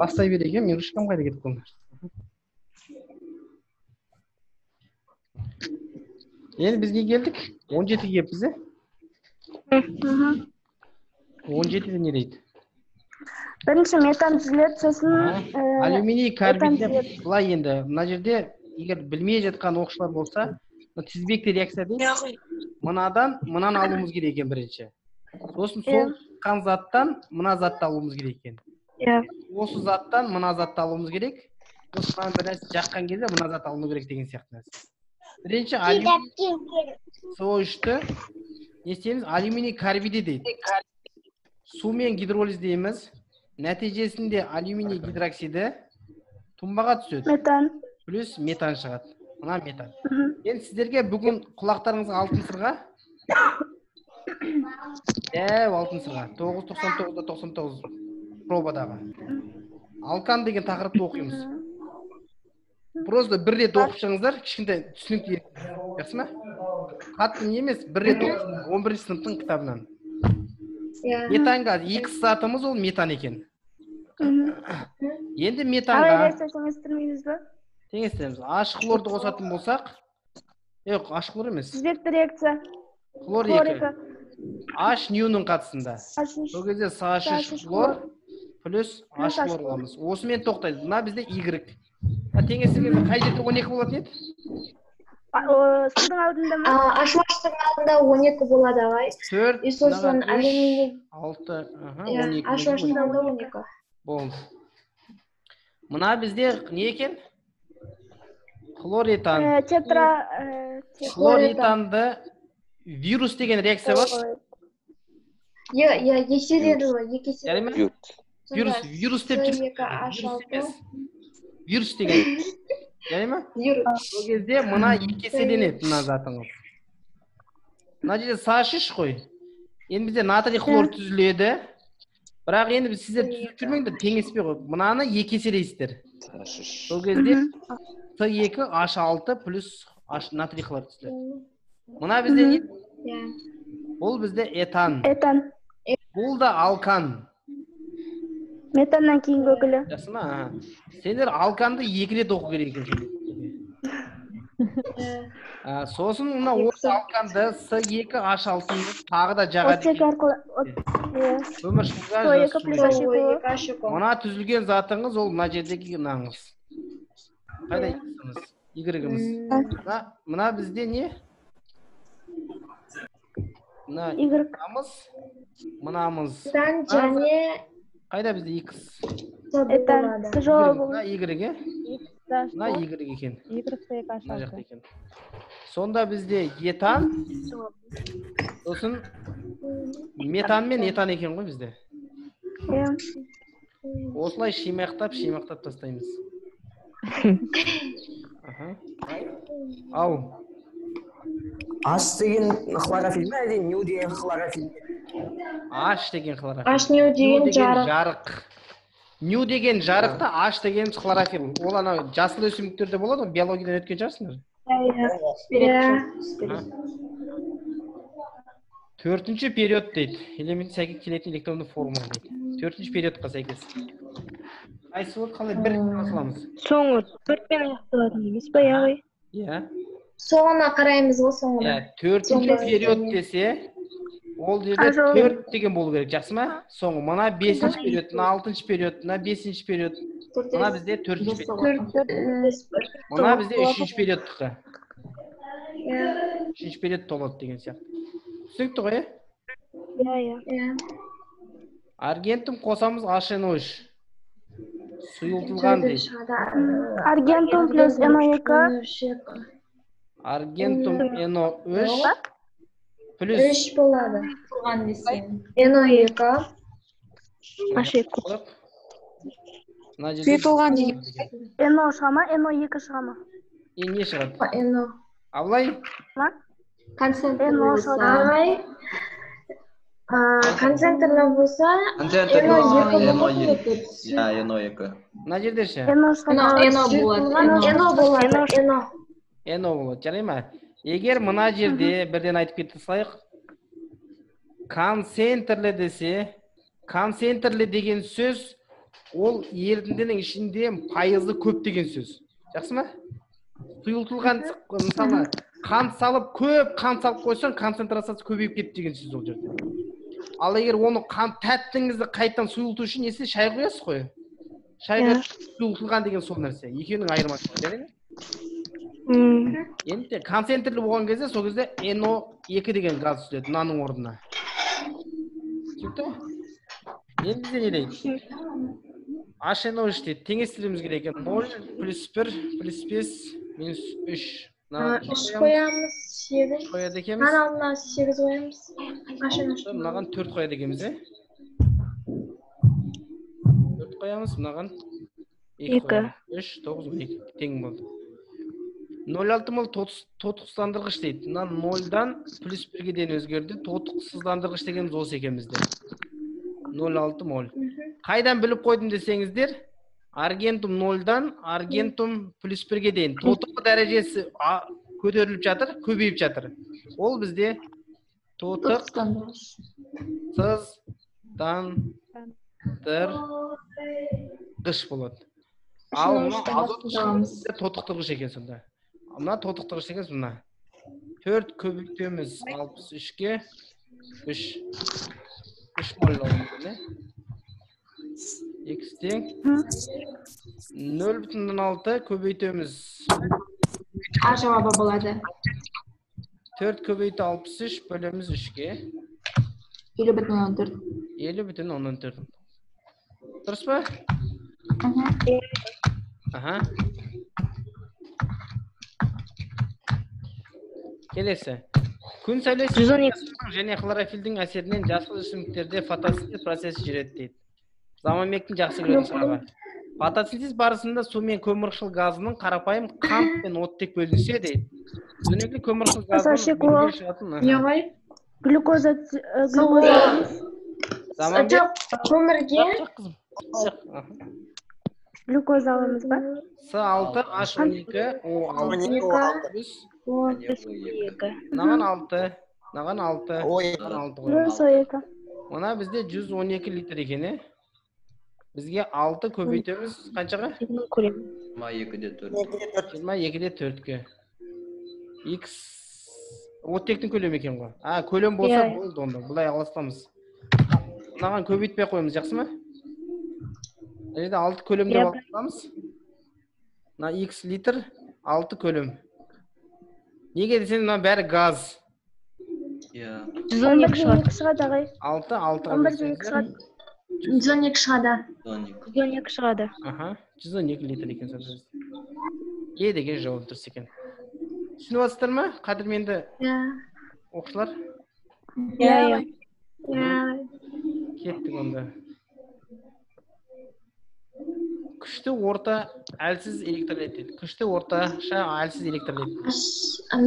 бастай берейік иә менің ручкам қайда кетіп қалды енді бізге келдік он жетіге келіппіз иә он жетіде не дейді бірінші метан түзіледі сосын алюминий карбид былай енді. Мына жерде егер білмей жатқан оқушылар болса мына тізбекті реакция дейді мынадан мынаны алуымыз керек екен бірінші. Сосын сол шыққан заттан мына затты алуымыз керек екен. Иә. Осы заттан мына затты алуымыз керек. Мынаны бір нәрсе жаққан кезде мына зат алыну керек деген сияқты нәрсе. Бірінші алюминий. со үшті не істейміз алюминий карбиді дейді сумен гидролиздейміз нәтижесінде алюминий гидроксиді тұнбаға түседі. Метан. Плюс метан шығады. Мына метан. Енді сіздерге бүгін құлақтарыңызға алтын сырға дәу алтын сырға тоғыз тоқсан тоғыз да тоқсан тоғыз. Пробадағы. Алкан деген тақырыпты оқимыз. Просто бір рет оқып шығыңыздар кішкентай түсінікті жақсы ма? Қатты не емес бір рет он бірінші сыныптың кітабынан. Иә метан газ x затымыз ол метан екен. Енді метанға теңестірмейміз ба? Теңестіреміз. Аш хлорды қосатын болсақ жоқ аш хлор емес тізбекті реакция хлор екі. екі. H ньюның қатысында сол кезде үш хлор плюс H хлор хлор. аламыз осымен тоқтайды мына бізде Y. А теңестіргенде қай жерде он екі болатын еді судың алдында ма ашмаштың алдында он екі болады ағай төрт и сосын алты он екі ашмаштың алдында он екі болды мына бізде не екен хлоретан Ә, тетра те- хлоретанды вирус деген реакция бар? Иә иә ғой екі есе жарай ма вирус. Вирус деп жүр екі вирус алты емес. Вирус деген. Жарай ма вирус. Сол кезде мына екі еселенеді мына затыңыз мына жерде саш үш қой. Енді бізде натрий хлор түзіледі. Бірақ енді біз сіздер түзіп жүрмеңдер теңеспей қой. Мынаны екі еселейсіздер. Сол кезде с екі h алты плюс натрий хлор түзіледі. Мына бізде не? Иә. Бұл бізде этан. Этан. Бұл да алкан. Метаннан кейінгі өкілі. Жақсы ма? Сендер алканды екі рет оқу керек екен А, сосын мына осы алканды с екі h алтыны тағы да екі мына түзілген затыңыз ол мына жердегі мынаңыз қайда мына мына бізде не? Мына мынамыз? Мынамыз. Дан және қайда бізде икс? Тяжелый мына игрек иә мына игрек екен. Мына жақта екен. Сонда бізде етан сосын метан мен этан екен ғой бізде. Иә осылай шимақтап шимақтап тастаймыз. Ау ас деген хлорофиль ме әлде ню деген хлорофиль аш деген хлорофилл H ню деген жарық. жарық. Ню деген жарық та аш деген хлорофилл ол анау жасыл өсімдіктерде болады ғой биологиядан өткен шығарсыңдар иә Аха. төртінші период дейді. Элемент сәйкес келетін электронды формула дейді. Төртінші периодқа сәйкес. Қайсысы болады? Қалай? Бірінші саламыз. Соңы төртпен аяқталатын емес па яғни иә. Соңына қараймыз ғой иә соңына төртінші Соңғы период десе ол жерде төрт деген болу керек жақсы ма соңы мына бесінші период мына алтыншы период мына бесінші период мына бізде төртінші период мына бізде үшінші периодтікі иә үшінші период толады деген сияқты түсінікті ғой иә иә иә иә аргентум қосамыз HNO үш сұйылтылған дейді аргентум плюс но екі аргентум NO үш плюс үш болады тұрған десең но екі мына жерде сұйытылған деген но шыға ма но екі шыға ма е не шығады но а былай ма концентрлі Но болса шығады. ағай концентрлі болса Концентрлі но болса, екі Иә, екі. мына жерде ше болады NO болады жарай ма егер мына жерде бірден айтып кете салайық. Концентрлі десе концентрлі деген сөз ол ерітіндінің ішінде пайызы көп деген сөз. Жақсы ма? Сұйылтылған мысалы қант салып көп қант салып қойсаң концентрациясы көбейіп кетті деген сөз ол жерде. Ал егер оны қант тәттіңізді қайтадан сұйылту үшін не істейсіз шай құясыз ғой. Шайға сұйылтылған деген сол нәрсе. Екеуінің айырмашылығы жарай ма. Енді концентрлі болған кезде сол кезде но екі деген газ түседі мынаның орнына түсінікті енді бізде не дейді hno үш дейді теңестіруіміз керек екен ноль плюс бір плюс бес минус үш үш қоямыз сегіз қояды екенбіз мынаның алдына сегіз қоямыз мынаған төрт қояды екенбіз иә төрт қоямыз мынаған екі үш тоғыз он екі тең болды нөл алты тотықс- тотықсыздандырғыш дейді. Мына нольдан плюс бірге дейін өзгерді. Тотықсыздандырғыш дегеніміз осы екен бізде нөл алты моль қайдан біліп қойдым десеңіздер аргентум нольдан аргентум плюс бірге дейін. Тотығы дәрежесі көтеріліп жатыр көбейіп жатыр. Ол бізде тотық сыздандырғыш болады. Ал мына азот тотықтырғыш екен сонда. Мына тотықтырғыш деген мына. Төрт көбейтеміз алпыс үшке үш үш иә x тең нөл бүтін оннан алты көбейтеміз. А жауабы болады. Төрт көбейту алпыс үш бөлеміз үшке. Елу бүтін оннан төрт. Елу бүтін оннан төрт. Дұрыс па? Аха. Келесі. Күн сәулесі жүз он екі. және хлорофилдің әсерінен жасыл өсімдіктерде фотосинтез процесі жүреді дейді. Заманбектің жақсы көретін сұрағы фотосинтез барысында су мен көмірқышқыл газының қарапайым қант пен оттек бөлінсе дейді дүниеге көмірқышқыл ғой глюкоза жоқ көмірге. Аламыз ба? С алты h он екі о алты екі мынаған алты мынаған алты он екі мына бізде жүз он екі литр екен иә бізге алты көбейтеміз. Қаншаға? Жиырма екіде төрт. Жиырма екіде төртке. X оттектің көлемі екен ғой. А көлем болса Иә. болды онда. Былай аластамыз мынаған көбейтпей ақ қоямыз жақсы ма? Мына жерде алты көлем деп Иә. аластамыз мына x литр алты көлем. Неге десең мына бәрі газ. Иә. Жүз он екі шығады. Шығады ағай. Алты алтыға он бірден екі шығады. Жүз он екі шығады. Жүз он екі шығады. Аха. Жүз он екі литр екен сонда е деген жауап дұрыс екен. Түсініп жатсыздар ма? Қадірменді иә. оқушылар? Иә иә иә. Кеттік онда. Күшті орта әлсіз электролит дейді күшті орташа әлсіз электролит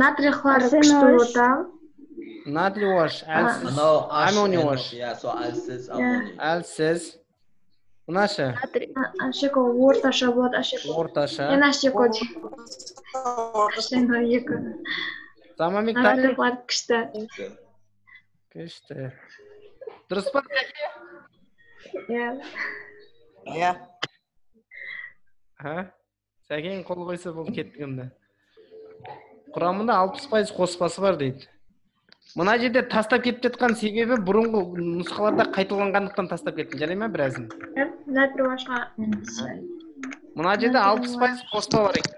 натрий хлорид Арсен күшті ота натрий ош әлсіз аммоний ош иә сол әлсіз әлсіз мынашы ашеко орташа болады ашеко орташа мен ашеко екі заманбек натрий хлорид күшті күшті дұрыс па иә иә а сәкең қол қойса болды кеттік онда. Құрамында алпыс пайыз қоспасы бар дейді. Мына жерде тастап кетіп жатқан себебі бұрынғы нұсқаларда қайталанғандықтан тастап кеттім. Жарай ма біразын мына жерде алпыс пайыз қоспа бар екен.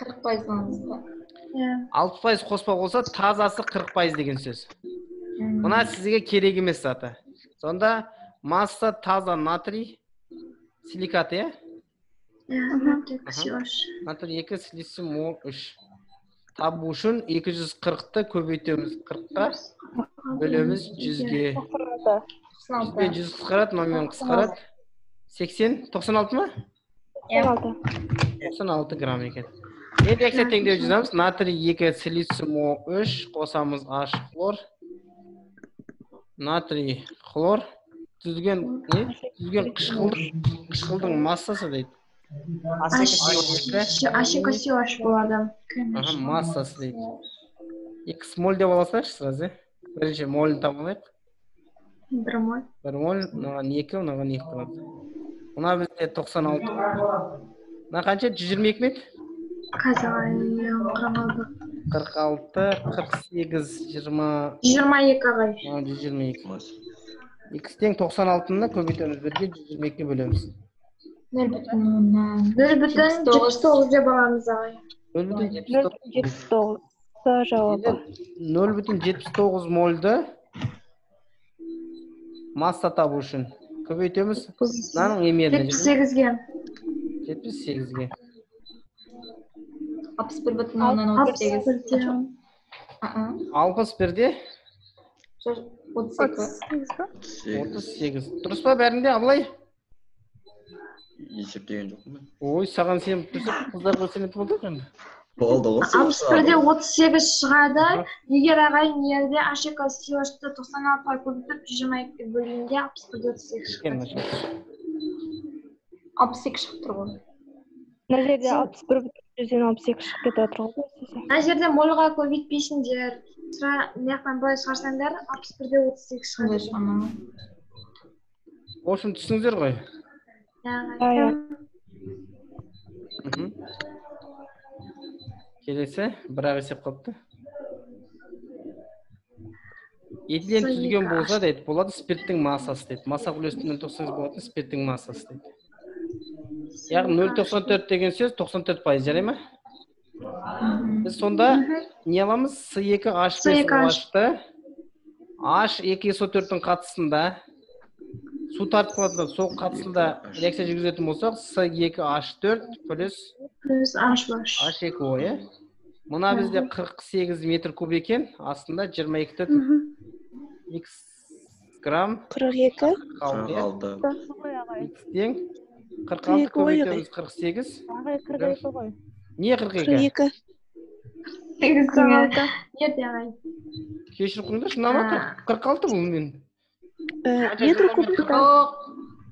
қырық пайыз иә. Алпыс пайыз қоспа болса тазасы қырық пайыз деген сөз. Мына сізге керек емес заты. Сонда масса таза натрий силикат иә? Иә натрий екі слизим ол үш табу үшін 240-ты көбейтеміз. 40-қа бөлеміз жүзге. Жүзге жүз қысқарады мынамен қысқарады. Сексен? Тоқсан алты ма? Тоқсан алты. грамм екен. Енді реакция теңдеу жазамыз натрий екі слизим о үш қосамыз аш хлор. Натрий хлор. Түзген не? Түзген қышқылдың қышқылдың массасы дейді. Ашеко сиош болады аха массасы дейді екі моль деп ала салайықшы сразу иә бірінші молін таба алайық бір моль бір моль мынаған екі мынаған екі болады мына бізде тоқсан алты мына қанша жүз жиырма екі метр қазір қырық алты қырық алты қырық сегіз жиырма жүз жиырма екі ағай жүз жиырма екі икс тең тоқсан алтыны көбейтеміз бірге жүз жиырма екіге бөлеміз нөл бүтін оннан нөл бүтін жетпіс тоғыз деп аламыз ағай нөл бүтін жетпіс тоғыз жетпіс жауабы нөл бүтін жетпіс тоғыз мольді масса табу үшін көбейтеміз мынаның емеріне жетпіс сегізге жетпіс сегізге алпыс бір бүтін оннан отыз сегіз алпыс бірде Сегіз. отыз сегіз дұрыс па бәрінде абылай есептеген жоқпын мен. Ой саған сеніп тұрсақ қыздарға сенетін болдық енді болды ғой алпыс бірде отыз сегіз шығады. Егер ағай мына жерде аш екі сыйлашты тоқсан алтыға көбейтіп жүз жиырма екіге бөлгенде алпыс бірде отыз сегіз шығады мына алпыс екі шығып тұр ғой. Мына жерде алпыс бір бүтін жүзден алпыс екі шығып кетіп жатыр ғой мына жерде мольға көбейтпейсіңдер. Мына жақтан былай шығарсаңдар алпыс бірде отыз сегіз шығады. В общем түсініңіздер ғой? Мхм. келесі бірақ есеп қалыпты етілен Сол түзілген екі болса дейді болады спирттің массасы дейді масса үлесімен тоқсан болатын спирттің массасы дейді яғни нөл тоқсан төрт деген сөз тоқсан төрт пайыз жарай ма біз сонда не аламыз с екі h С екі H. ты h екі со төрттің қатысында су тартып қалады сол қатысында реакция жүргізетін болсақ с екі h төрт плюс плюс аш h екі о иә? Мына бізде қырық сегіз метр куб екен астында жиырма екі төрт x грамм. қырық екі. Қалды иә? Алты. X тең. қырық Қырық алты екі көбейтеміз қырық сегіз. Қырық екі ғой. Не қырық қырық екі. Екі сегіз қырық алты. Ағай кешіріп қойыңдаршы ұнамады қырық алты бұл мен. метр куб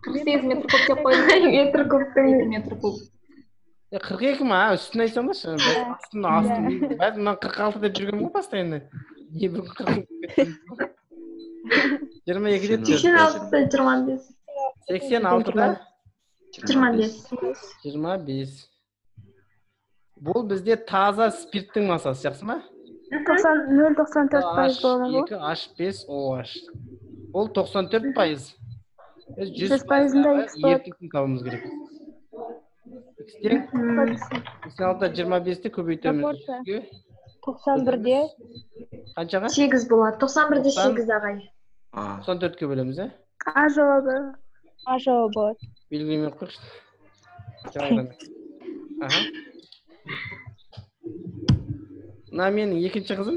қырық сегіз метр куб деп қойдым метр кубтың екі метр куб. Қырық екі ма үстін айтсаңдаршы астын астын бәлкім мына қырық алты деп жүргенмін ғой постоянно не бір қырық жиырма екіде сексен төрт алты жиырма бес сексен алтыда жиырма бес жиырма бес бұл бізде таза спирттің массасы жақсы ма? Тоқсан нөл тоқсан төрт пайыз болады ғой. екі h бес oh ол тоқсан төрт пайыз. Біз жүз Жүз пайызында X болады. еркектің табуымыз керек. X тең сексен алтыда жиырма бесті көбейтеміз. Пропорция. жүзге тоқсан бірде. Қаншаға? Сегіз болады. тоқсан бірде Тоқсан. сегіз ағай. А. тоқсан төртке бөлеміз иә а жауабы? А жауабы? Болады белгілемей ақ қойшы. Жаңадан. аха. Мына менің екінші қызым.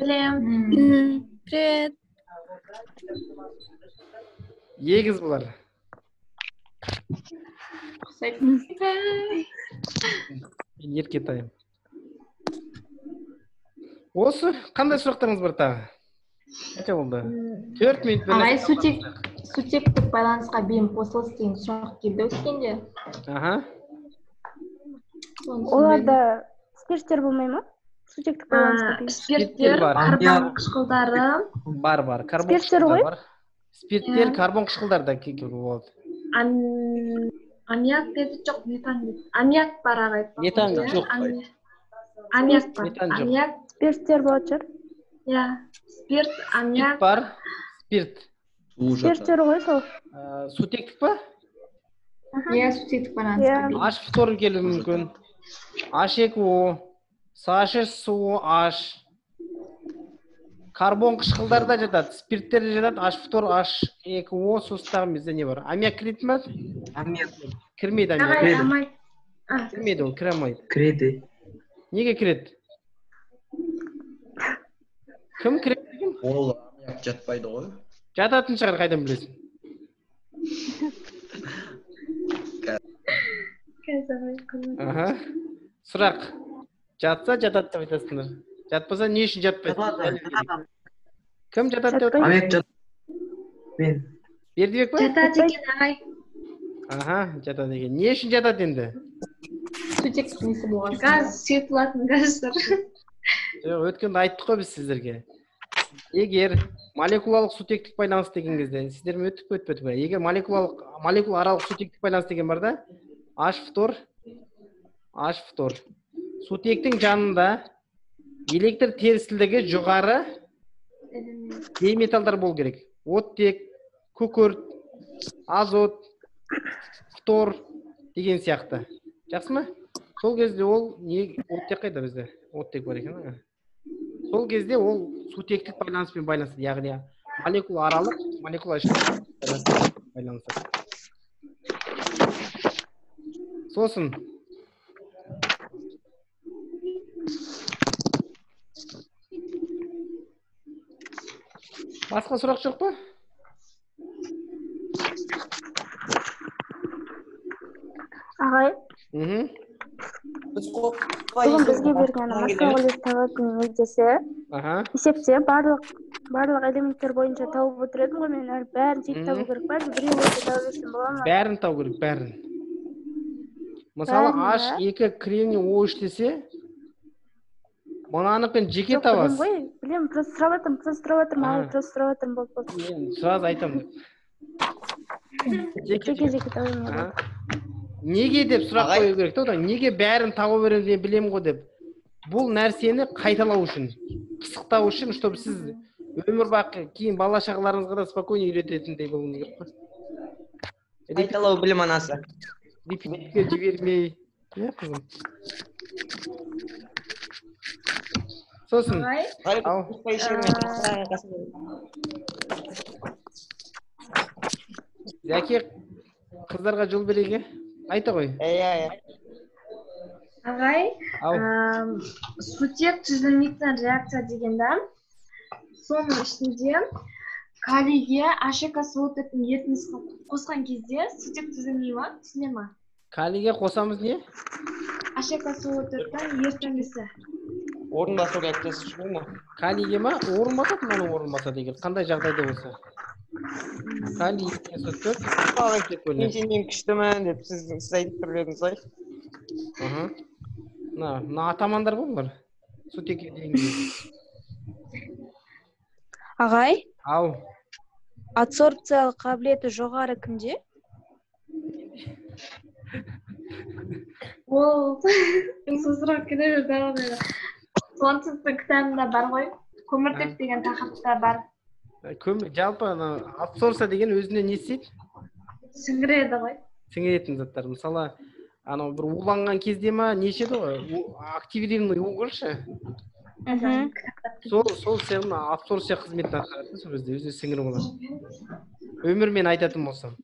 Білем. Привет. Егіз бұлар мен еркетайым осы қандай сұрақтарыңыз бар тағы? Қанша болды төрт минут ағай сутек сутектік байланысқа бейім қосылыс деген сұрақ келді өткенде аха. Оларда спирттер болмай ма? Сутектік спирттер бар. карбон қышқылдары бар бар карбон Спирттер ғой? бар спирттер карбон қышқылдар да ке- ке- болады ам- аммиак деді жоқ метан аммиак бар ағай Метан жоқ. амми- аммиак бар аммиак спирттер болатын шығар иә спирт спирт аммиак бар спирт спирттер ғой сол сутектік па иә сутектік байланысқа h фторы келуі мүмкін h екі o саш су h карбон қышқылдар да жатады спирттер де жатады h фтор h екі o сосын тағы бізде не бар? Аммиак кіретін ба аммиак кірмейді аммиак кірмейді ол кіре алмайды кіреді. Неге кіреді? Кім кіреді деген ол аммиак жатпайды ғой. Жататын шығар қайдан білесің? Аха. Сұрақ. Жатса жатады деп айтасыңдар жатпаса не үшін жатпайды? Кім жатады деп жат мен. Бердібек па? Жатады екен ағай. Аха жатады екен. Не үшін жатады енді? Сутектік несі болған газ сұйытылатын газдар. Жоқ өткенде айттық қой біз сіздерге. Егер молекулалық сутектік байланыс деген кезде сіздермен өттік пе өтпедік пе егер молекулалық молекула аралық сутектік байланыс деген бар да h фтор h фтор сутектің жанында электр терістілігі жоғары бейметалдар болу керек оттек күкірт азот фтор деген сияқты жақсы ма сол кезде ол не оттек қайда бізде оттек бар екен сол кезде ол сутектік байланыспен байланысады яғни молекула аралық молекула байланысады сосын басқа сұрақ жоқ па? Ағай. Мхм. Бүгін бізге берген максвелл табатын аха. Есепте барлық барлық элементтер бойынша тауып отыр едім ғой мен. Бәрін тек табу керек па? Әлде біреу өте тауып бола ма? Бәрін табу керек бәрін. Мысалы h ба? екі кремний о үш десе мынаныкін жеке табасыз ғой білемін просто сұрап жатырмын просто сұрап жатырмын А. ағай просто сұрап жатырмын болды болды мен сразу айтамын жеке жеке жеке табамын Аха. неге деп сұрақ қою керек та одан неге бәрін тауып беремін мен білемін ғой деп бұл нәрсені қайталау үшін пысықтау үшін чтобы сіз өмір бақи кейін бала шағаларыңызға да спокойно үйрететіндей болуыңыз керек қой қайталау білім анасы репетитке жібермей иә қызым сосын жәке қыздарға жол берейік иә айта ғой иә иә ағай сутек түзілмейтін реакция дегенде соның ішінде калийге екі суотектің ерітіндісін қосқан кезде сутек түзілмей ма түсіне ма калийге қосамыз не h екі суотектің ерітіндісі орын басу керек десіз ғой ма калийге ма? Орын басады мынаның орын басады егер қандай жағдайда болса. Мен сенен күштімін деп сіз сіз айтып тұр едіңіз ғой. Мына мына атамандар ғой бұлар. Сутекке дейінгі ағай? Ау. Адсорбциялық қабілеті жоғары кімде? Ол. Сұрақ келе берді ағай солтүстіктің кітабында бар ғой. Көміртек деген тақырыпта бар. Көмір жалпы ана абсорбция деген өзіне не істейді? Сіңіреді ғой. Сіңіретін заттар. Мысалы анау бір уланған кезде ма неше еді ғой? Активированный уголь ше? Сол сол сияқты абсорбция қызметін атқарады да сол кезде өзіне сіңіріп алады өмірмен айтатын болсам.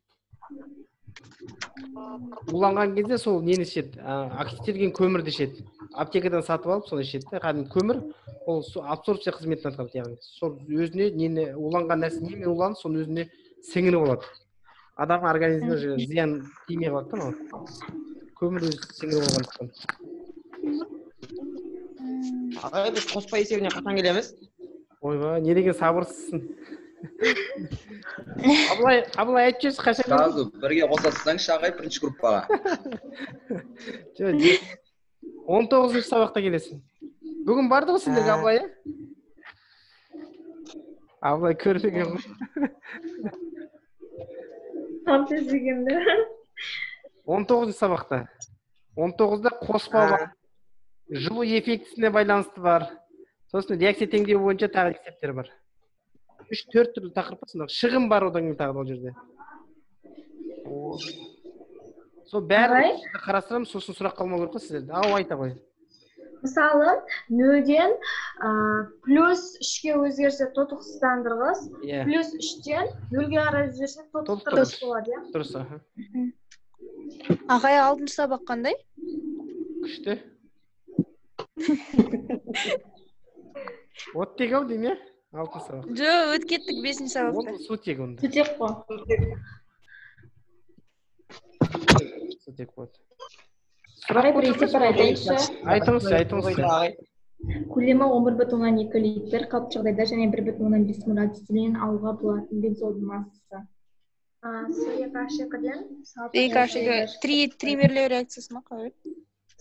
Уланған кезде сол нені ішеді? Активтелген көмірді ішеді. Аптекадан сатып алып соны ішеді да кәдімгі көмір ол со- абсорбция қызметін атқарады яғни. Сол өзіне нені уланған нәрсе немен уланды соны өзіне сіңіріп алады адамның организміне уже зиян тимей қалады да мынау. Көмір өзі сіңіріп алғандықтан ағай біз қоспа есебіне қашан келеміз? Ойбай не деген сабырсызсың? Абылай абылай айтып жіберші қашан сразу бірге қоса салсаңызшы ағай бірінші группаға. Жоқ он тоғызыншы сабақта келесің. Бүгін барды ғой сендерге Ә. абылай иә? Абылай көрмеген ғой фантаз дегенде он тоғызыншы сабақта. он тоғызда қоспа бар. Жылу эффектісіне байланысты бар. Сосын реакция теңдеуі бойынша тағы есептер бар. Үш төрт түрлі тақырып бар сонда шығын бар одан кейін тағы да ол жерде. Сол бәрін Ағай? қарастырамыз сосын сұрақ қалмау керек қой сіздерде. Ау айта ғой мысалы нөлден ә, плюс үшке өзгерсе тотықсыздандырғыш иә. плюс үштен нөлге қарай өзгерсе тотықтырғыш болады иә? Дұрыс аха. Ағай алтыншы сабақ қандай? Күшті. Оттек ау деймін иә? Алтын сабақ. Жоқ өтіп кеттік бесінші сабақта. Ол сутек онда. Төтек қой. Сутек болады ағай бір есеп бар айтайыншы айтыңыз айтыңыз көлемі он бір бүтін оннан екі литр қалыпты жағдайда және бір бүтін оннан бес ацетилен алуға болатын бензолдың массасы с екі h екіден екі h екі три тримерлеу реакциясы ма қалай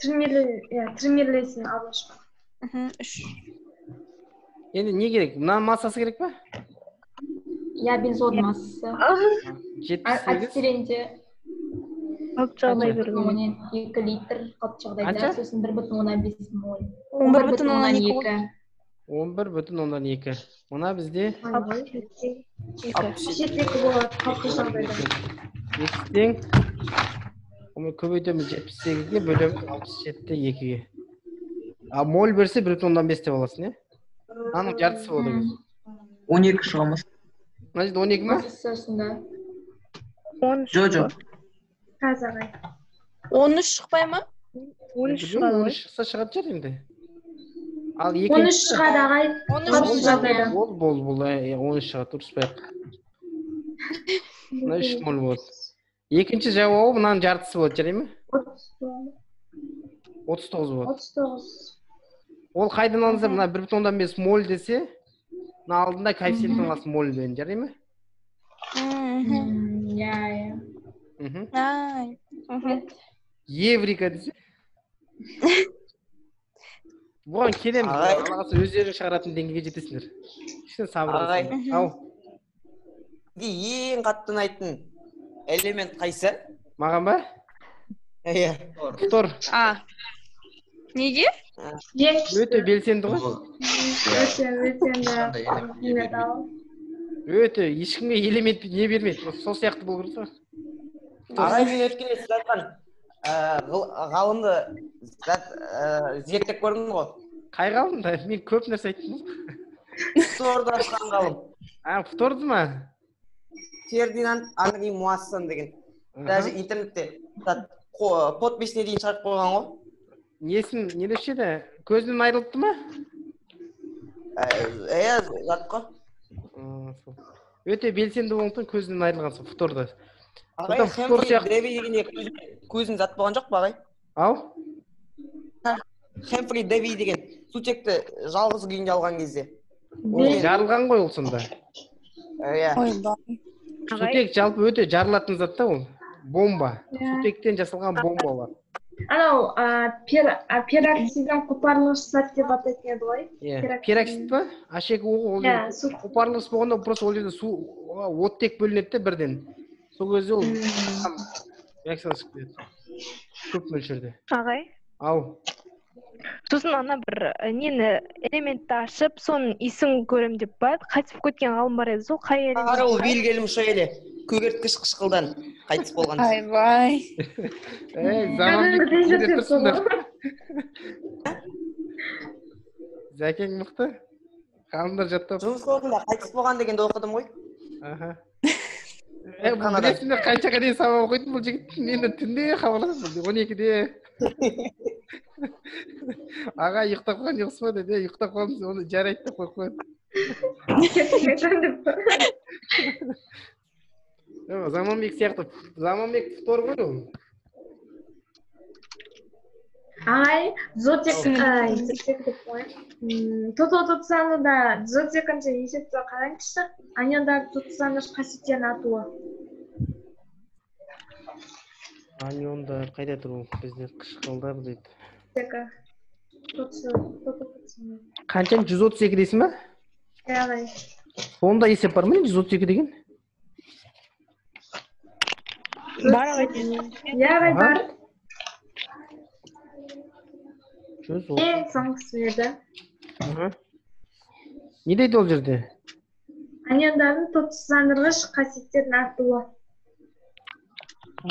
иә тримерлесін алғашқы мхм үш енді не керек мынаның массасы керек па иә бензолдың массасы жетпіс сегіз. ацетиленде қалыпты жағдай бір көмінен екі литр қалыпты жағдайда Қанша? сосын бір бүтін оннан бес моль он бір бүтін оннан екі он бір бүтін оннан екі мына бізде жеті екі болады қалыпты жағдайда екі тең оны көбейтеміз жетпіс сегізге бөлеміз алпыс жетіде екіге а моль берсе бір бүтін оннан бес деп аласың иә аның жартысы болады өзі он екі шығамыз мына жерде он екі ма массасында он үш жо жоқ қазір ағай он үш шықпай ма? Он үш шығады он үш шықса шығатын шығар енді. Ал он үш екінші шығады ағай он үш жағдайда бол бол бол он үш шығады ұрыспайық мына үш моль болады екінші жауабы мынаның жартысы болады жарай ма? Отыз тоғыз. Болады отыз тоғыз. Ол қайдан алынса мына бір бүтін оннан бес моль десе мына алдында коэффициенттің аласың моль деген жарай ма? Еврика десе бұған қаласа өздерің шығаратын деңгейге жетесіңдер. Кішкене сабыр Ағай. ау ең қатты ұнайтын элемент қайсы? Маған ба? Иә. Фтор а. Неге? Өте белсенді ғой. Өте өте енді металл өте ешкімге элемент не бермейді. Просто сол сияқты болу керек қой ағай мен өткенде сіз айтқан ә, ғалымды ә, зерттеп көрдім ғой. Қай ғалымда мен көп нәрсе айттым ғой. Фторды ашқан ғалым. А фторды ма? Фердинанд анри муассан деген. Даже интернетте подписіне дейін шығарып қойған ғой. Несін не деуші еді көзінен айырылыпты ма? Ә, иә зат қой. Өте белсенді болғандықтан көзінен айырылған сол фторды ағай фтор хемфри дэви дегенде көз- көзін зат болған жоқ па ағай? Ау? Хемфри дэви деген сутекті жалғыз күйінде алған кезде. Ол жарылған ғой ол сонда. Иә. Сутек жалпы өте жарылатын зат та ол. Бомба. Сутектен жасалған бомба олар анау а, пер а, пероксидтен қопарылғыш зат деп атайтын еді ғой. Иә. Пероксид. пероксид па? Ашек ол иә жерде су қопарылыс болғанда просто ол жерде су оттек бөлінеді де бірден. Сол кезде ол кетеді көп мөлшерде ағай ау сосын ана бір і, нені элементті ашып соның иісін көрем деп па қайтыс болып кеткен ғалым бар еді сол қай элемент? вильгельм шейле көгерткіш қышқылдан қайтыс болған. Айбай тұрсыңдар зәкең мықты? Ғалымдар жаттап жұмыс орнында қайтыс болған дегенді оқыдым ғой. Аха. Білесіңдер қаншаға дейін сабақ оқитын бұл жігіт мені түнде хабарласады он екіде аға ұйықтап қалған жоқсыз ба деді е ұйықтап қалдым оны жарайды деп қойып қояды заманбек сияқты заманбек фтор ғой ол ай тотал тоқсанында зотек екінші есепті қараңызшы аниондардың тоқсандыш қасиеттерінің артуы аниондар қайда тұр ол? Бізде қышқылдар дейді. Жүз отыз екі дейсің ба? Иә, ағай сонда есеп бар ма жүз отыз екі деген? Бар ағай иә ағай бар. Жүз отыз соңғысы еді не дейді ол жерде аниондардың тотсыздандырғыш қасиеттерінің артуы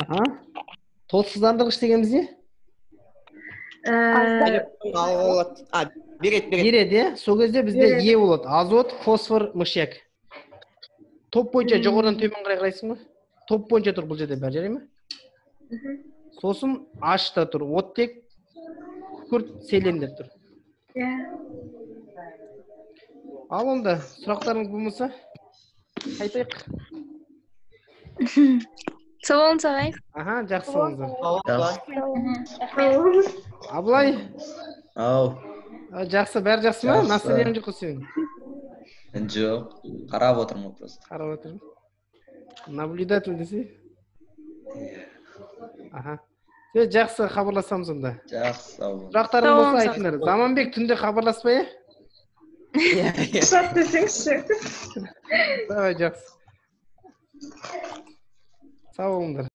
аха тотсыздандырғыш дегеніміз не а береді береді береді иә сол кезде бізде е болады азот фосфор мышьяк топ бойынша жоғарыдан төмен қарай қарайсың ба топ бойынша тұр бұл жерде бәрі жарай ма сосын ашта тұр оттек күкірт селендер тұр иә ал онда сұрақтарыңыз болмаса айтайық сау болыңыз ағай аха жақсы болыңыздар абылай ау жақсы бәрі жақсы ма? Настроениең жоқ қой сенің жоқ қарап отырмын ғой просто. Қарап отырмын. Наблюдатель десе аха. Е жақсы хабарласамыз онда жақсы сау бол сұрақтарың болса айтыңдар заманбек түнде хабарласпай иә иә иә рұқсат десеңізші давай жақсы сау болыңдар